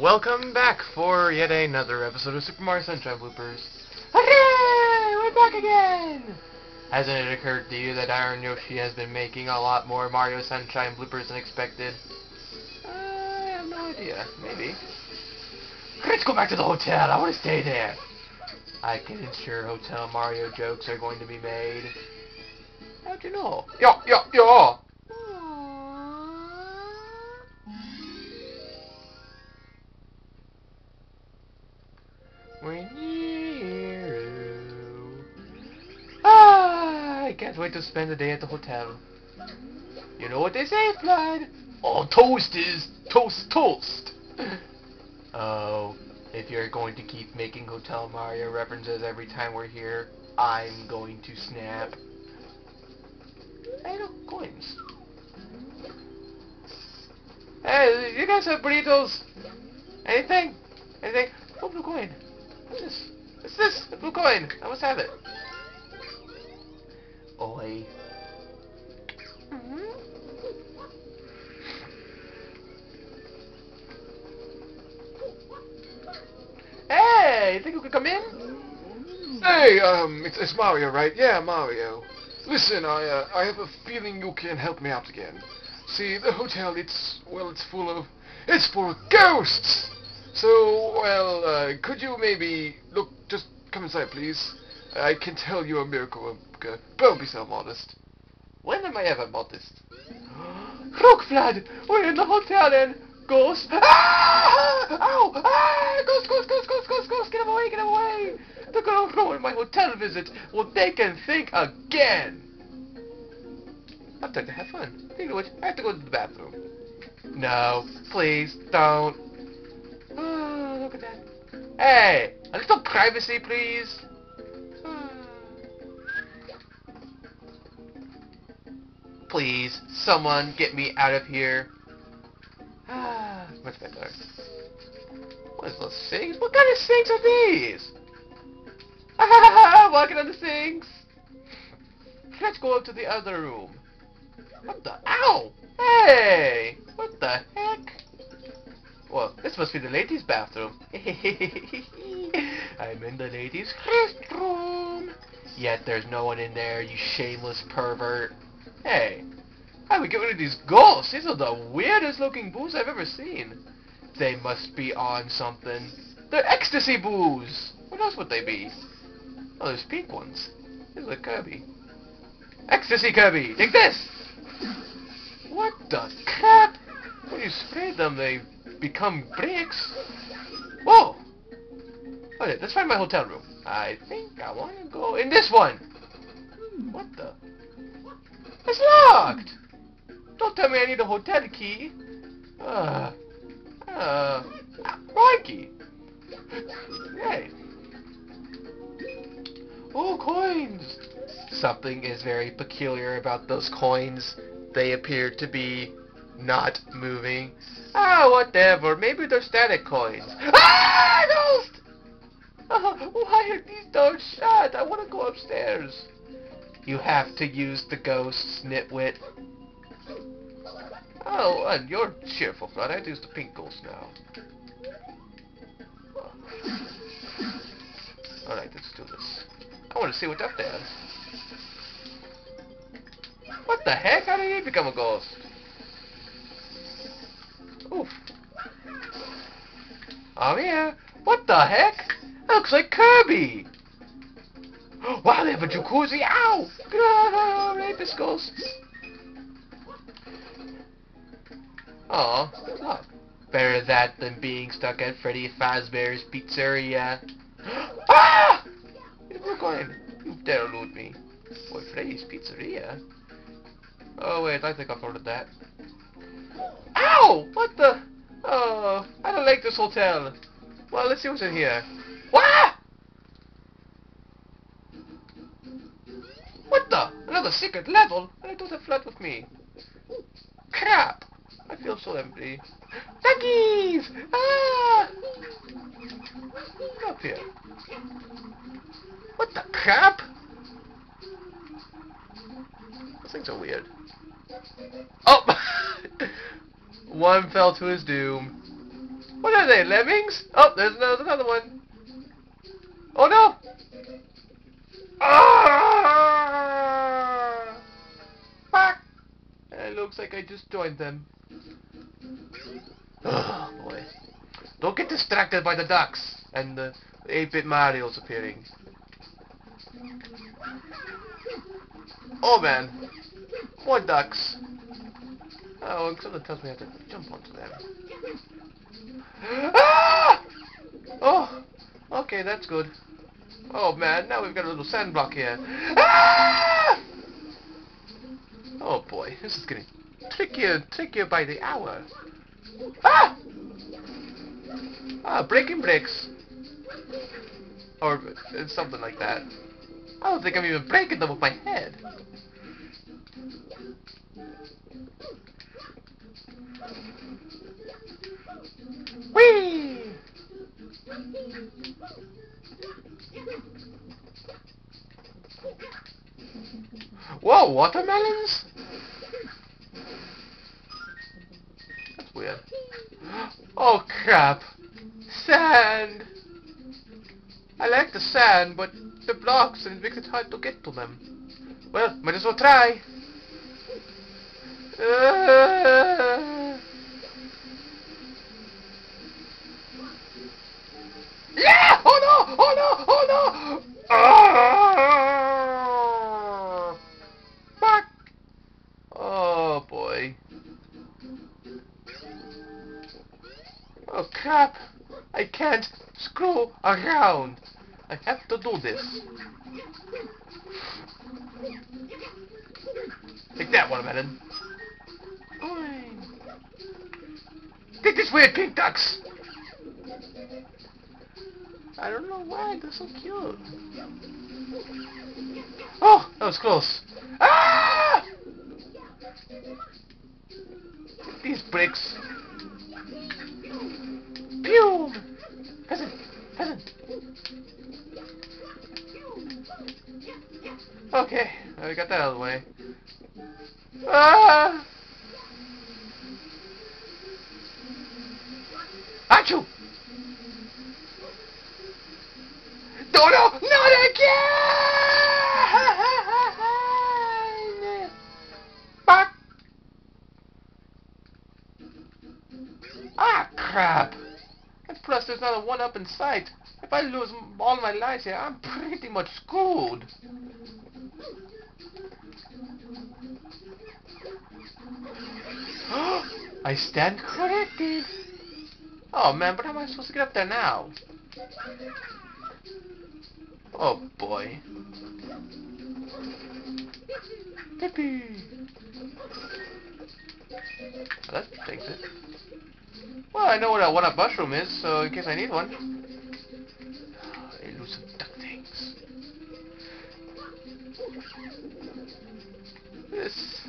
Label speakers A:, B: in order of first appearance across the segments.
A: Welcome back for yet another episode of Super Mario Sunshine Bloopers. Hooray! We're back again! Hasn't it occurred to you that Iron Yoshi has been making a lot more Mario Sunshine bloopers than expected? Uh, I have no idea. Maybe. Let's go back to the hotel. I want to stay there. I can ensure Hotel Mario jokes are going to be made. How'd you know? Yo, yo, yo! Can't wait to spend the day at the hotel. You know what they say, FLUDD? All toast is toast toast. oh, if you're going to keep making Hotel Mario references every time we're here, I'm going to snap. Hey, look, coins. Hey, you guys have burritos? Anything? Anything? Oh, blue coin. What's this? What's this? A blue coin. I must have it.
B: It's, it's Mario, right? Yeah, Mario. Listen, I, uh, I have a feeling you can help me out again. See, the hotel, it's, well, it's full of, it's full of ghosts! So, well, uh, could you maybe, look, just come inside, please. I can tell you're a miracle worker. Don't be so modest.
A: When am I ever modest? Look, Vlad! We're in the hotel and Ghost! Ah! Ow! Ah! Ghost, ghost, ghost, ghost, ghost, ghost! Get him away, get him away! They're gonna ruin my hotel visit. Well, they can think again! I'm time to have fun. You know what? I have to go to the bathroom. No, please, don't. Oh, look at that. Hey! A little privacy, please. Ah. Please, someone get me out of here. Ah, much better. What is those things? What kind of sinks are these? Walking on the sinks. Let's go up to the other room. What the? Ow! Hey! What the heck? Well, this must be the ladies' bathroom. I'm in the ladies' restroom. Yet there's no one in there, you shameless pervert. Hey, how do we get rid of these ghosts? These are the weirdest looking boos I've ever seen. They must be on something. They're ecstasy boos! What else would they be? Oh, there's pink ones. This is a Kirby. Ecstasy Kirby! Take this! What the crap? When you spray them, they become bricks. Whoa! Okay, let's find my hotel room. I think I want to go in this one. What the? It's locked! Don't tell me I need a hotel key. Uh, uh, Mikey. Hey. Oh, coins! Something is very peculiar about those coins. They appear to be not moving. Ah, whatever. Maybe they're static coins. Ah, ghost! Oh, why are these doors shut? I want to go upstairs. You have to use the ghosts, nitwit. Oh, and you're cheerful, FLUDD. I'd use the pink ghost now. Alright, let's do this. I want to see what that does. What the heck? How did he become a ghost? Oof. Oh yeah. What the heck? That looks like Kirby. Wow, they have a jacuzzi. Ow! Ah, rapist ghosts. Aw, look. Better that than being stuck at Freddy Fazbear's Pizzeria. ah! We're going. You dare loot me. Boy, Freddy's Pizzeria? Oh, wait, I think I've heard of that. Ow! What the? Oh, I don't like this hotel. Well, let's see what's in here. What? What the? Another secret level? I don't have FLUDD with me. Crap! I feel so empty. Duckies! Ah! Up here. What the crap? Those things are weird. Oh! One fell to his doom. What are they, lemmings? Oh, there's another, another one. Oh no! Ah! Fuck! It looks like I just joined them. Oh boy. Don't get distracted by the ducks and the 8-bit Mario's appearing. Oh man. More ducks. Oh, something tells me I have to jump onto them. Ah! Oh! Okay, that's good. Oh man, now we've got a little sand block here. Ah! Oh boy, this is getting trickier and trickier by the hour. Ah! Ah, breaking bricks. Or uh, something like that. I don't think I'm even breaking them with my head. Whee! Whoa, watermelons? Oh crap! Sand! I like the sand, but the blocks and it makes it hard to get to them. Well, might as well try. Uh, yeah! Oh no! Oh no! Oh no! Around. I have to do this. Take that, watermelon. Oi. Take this weird pink ducks. I don't know why they're so cute. Oh, that was close. Ah! These bricks. Okay, we got that out of the way. Ah! Achoo! No, no, not again! Fuck! Ah, crap! And plus, there's not a one up in sight. If I lose all my lives here, I'm pretty much screwed. I stand corrected. Oh man, but how am I supposed to get up there now? Oh boy. Yippee! That takes it. Well, I know what a one-up mushroom is, so in case I need one. Elusive duck things. This,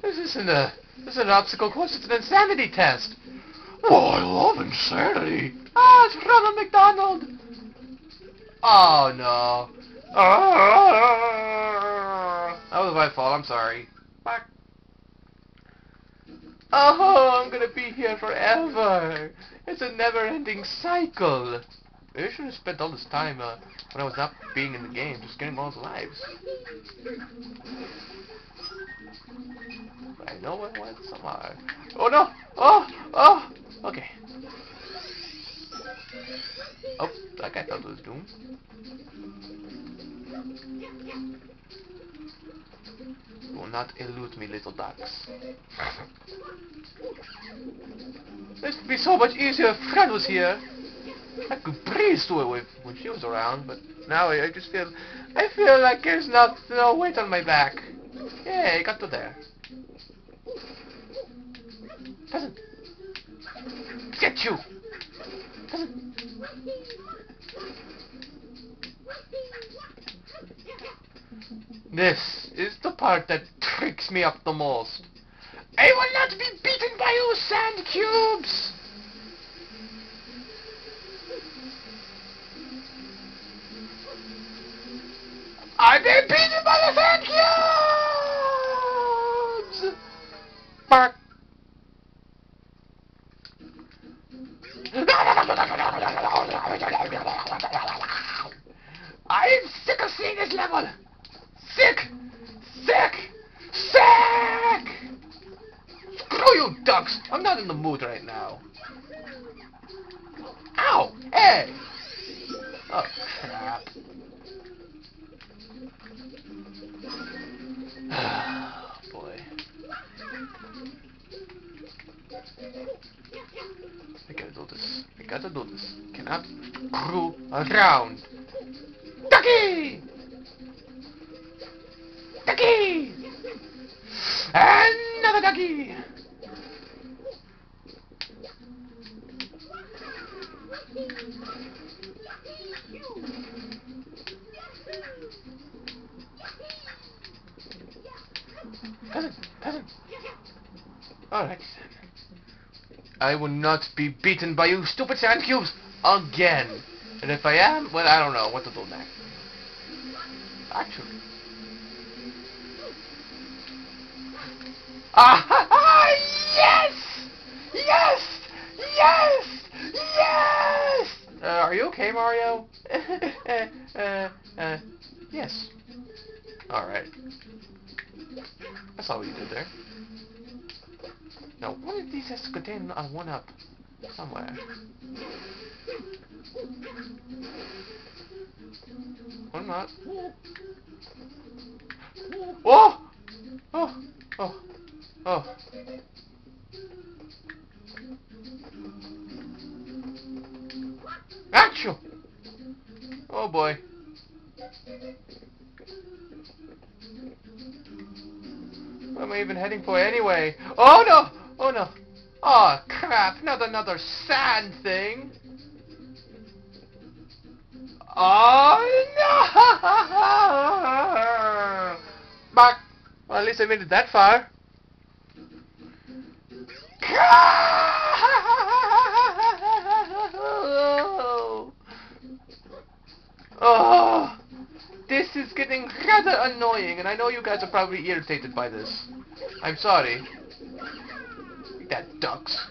A: this isn't a, this is an obstacle course. It's an insanity test.
B: Oh, I love insanity.
A: Ah, it's Ronald McDonald. Oh no. Ah, that was my fault. I'm sorry. Fuck. Oh, I'm gonna be here forever. It's a never-ending cycle. I should have spent all this time uh, when I was not being in the game, just getting all the lives. I know I went somewhere. Oh no! Oh! Oh! Okay. Oh, that guy thought it was. You will not elude me, little ducks. This would be so much easier if Fred was here. I could breeze through it with, when she was around, but now I, I just feel, I feel like there's not no weight on my back. Yeah, I got to there. Peasant. Get you! Peasant. This is the part that tricks me up the most. I will not be beaten by you sand cubes! I've been beaten by the sand cubes! Bark. I'm sick of seeing this level! Sick! Sick! Sick! Screw you, ducks! I'm not in the mood right now. Ow! Hey! Oh, crap. Gotta do this. Cannot screw around. Ducky! Ducky! Another ducky! Cousin, cousin. Alright. I will not be beaten by you stupid sand cubes again. And if I am, well, I don't know what to do next. Actually. Ah, yes! Yes! Yes! Yes! Uh, are you okay, Mario? uh, uh, yes. Alright. That's all we did there. Now, one of these has to contain a one-up somewhere. Or not. Oh! Oh! Oh! Oh! Achoo! Oh boy. What am I even heading for anyway? Oh no! Not another sand thing! Oh no! Back! Well, at least I made it that far. Oh! This is getting rather annoying, and I know you guys are probably irritated by this. I'm sorry. That ducks.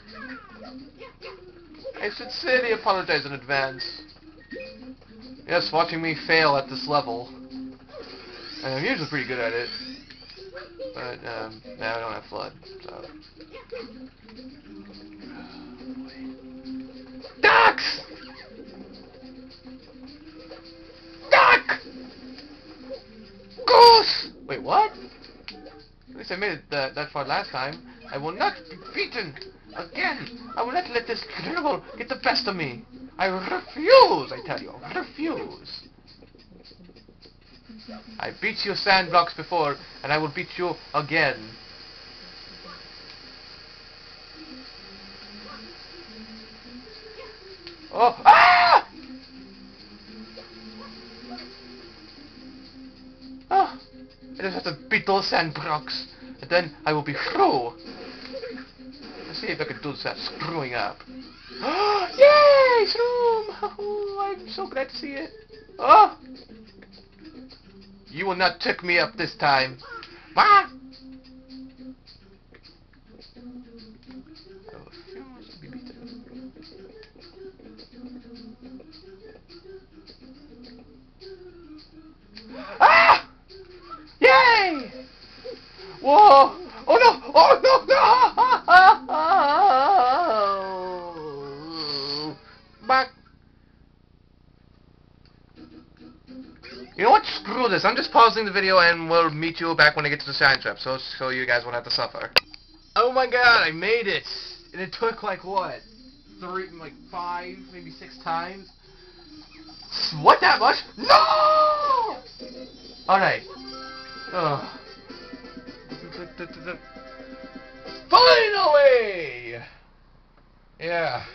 A: I sincerely apologize in advance. Yes, watching me fail at this level. And I'm usually pretty good at it. But, um, now I don't have FLUDD, so... Ducks! Duck! Goose! Wait, what? At least I made it that, that far last time. I will not be beaten again. I will not let this dribble get the best of me. I refuse, I tell you. Refuse. I beat you sand blocks before, and I will beat you again. Oh! Ah! Oh! I just have to beat those sand blocks, and then I will be through. Let's see if I can do that screwing up. Yay! Shroom! Oh, I'm so glad to see it. Oh! You will not trick me up this time. Ah! Ah! Yay! Whoa! Oh no! Oh no! No! You know what? Screw this. I'm just pausing the video and we'll meet you back when I get to the sand trap, so so you guys won't have to suffer. Oh my god, I made it! And it took like what? Three, like five, maybe six times? What that much? No! Alright. Oh. Finally! Yeah.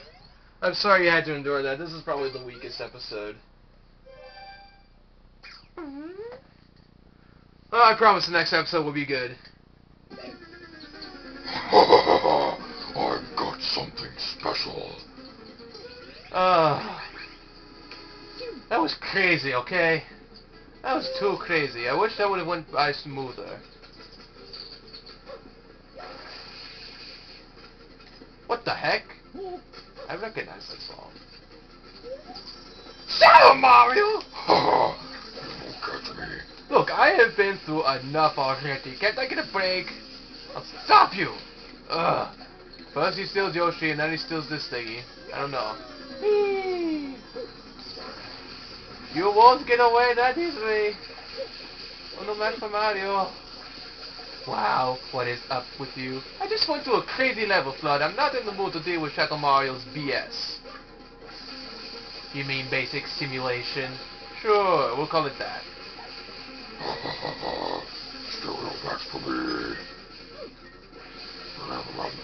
A: I'm sorry you had to endure that. This is probably the weakest episode. Oh, I promise the next episode will be good.
B: I've got something special.
A: Uh, that was crazy, okay? That was too crazy. I wish that would have went by smoother. What the heck? I recognize that song.
B: Up, Mario! you won't catch me.
A: Look, I have been through enough already. Can't I get a break? I'll stop you! Ugh. First he steals Yoshi, and then he steals this thingy. I don't know. You won't get away that easily. Oh no for Mario. Wow, what is up with you? I just went to a crazy level, FLUDD. I'm not in the mood to deal with Shadow Mario's BS. You mean basic simulation? Sure, we'll call it that.
B: Still no match for me. I have a lot of.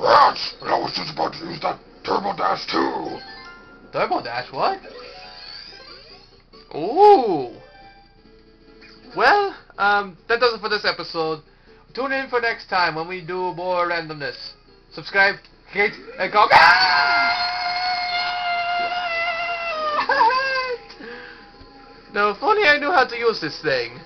B: Rats! And I was just about to use that turbo dash too.
A: Turbo Dash, what? Ooh! Well, um, that does it for this episode. Tune in for next time when we do more randomness. Subscribe, hit, and comment! No, if only I knew how to use this thing.